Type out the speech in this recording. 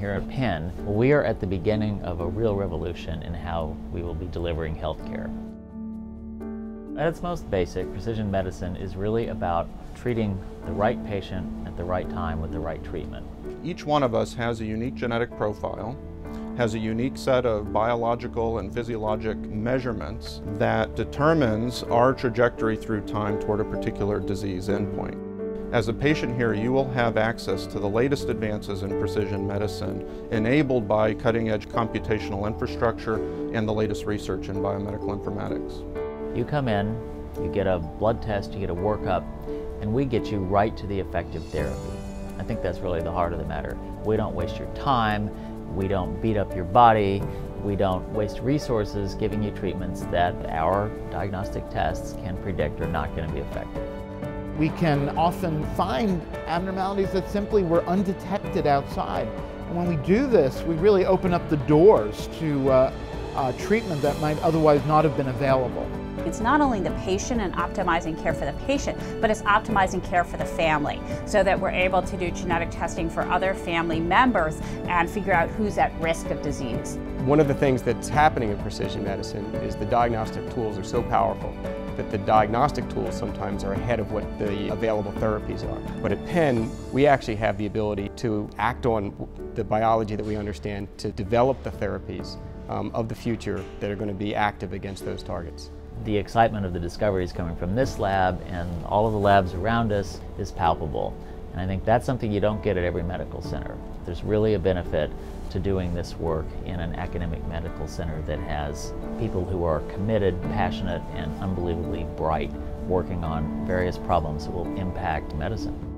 Here at Penn, we are at the beginning of a real revolution in how we will be delivering healthcare. At its most basic, precision medicine is really about treating the right patient at the right time with the right treatment. Each one of us has a unique genetic profile, has a unique set of biological and physiologic measurements that determines our trajectory through time toward a particular disease endpoint. As a patient here, you will have access to the latest advances in precision medicine enabled by cutting-edge computational infrastructure and the latest research in biomedical informatics. You come in, you get a blood test, you get a workup, and we get you right to the effective therapy. I think that's really the heart of the matter. We don't waste your time, we don't beat up your body, we don't waste resources giving you treatments that our diagnostic tests can predict are not going to be effective. We can often find abnormalities that simply were undetected outside. And when we do this, we really open up the doors to uh, uh, treatment that might otherwise not have been available. It's not only the patient and optimizing care for the patient, but it's optimizing care for the family so that we're able to do genetic testing for other family members and figure out who's at risk of disease. One of the things that's happening in precision medicine is the diagnostic tools are so powerful that the diagnostic tools sometimes are ahead of what the available therapies are. But at Penn, we actually have the ability to act on the biology that we understand to develop the therapies um, of the future that are going to be active against those targets. The excitement of the discoveries coming from this lab and all of the labs around us is palpable. And I think that's something you don't get at every medical center. There's really a benefit to doing this work in an academic medical center that has people who are committed, passionate, and unbelievably bright working on various problems that will impact medicine.